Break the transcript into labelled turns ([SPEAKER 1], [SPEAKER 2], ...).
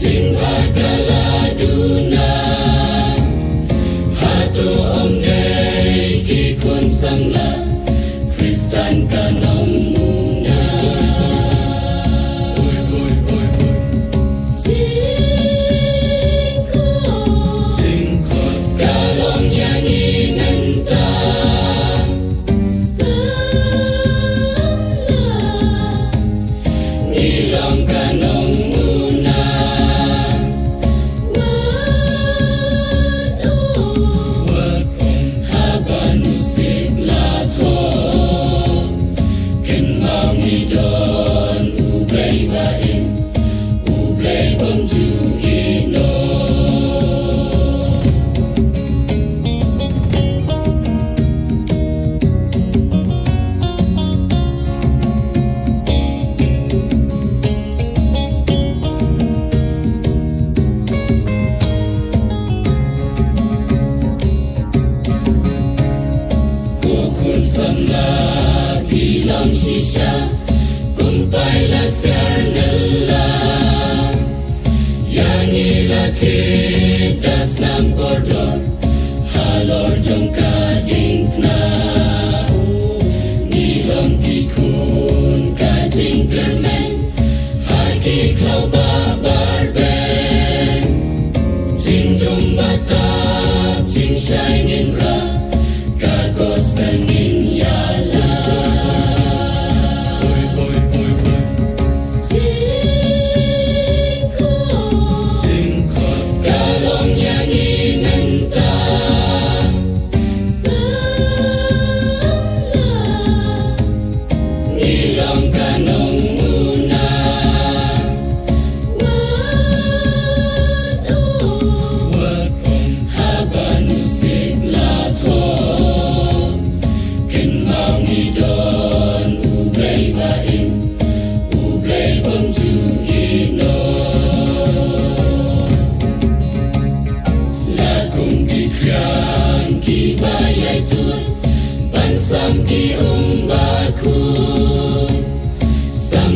[SPEAKER 1] Cinta kala dunia Tidas nam lang gordor halor jong kading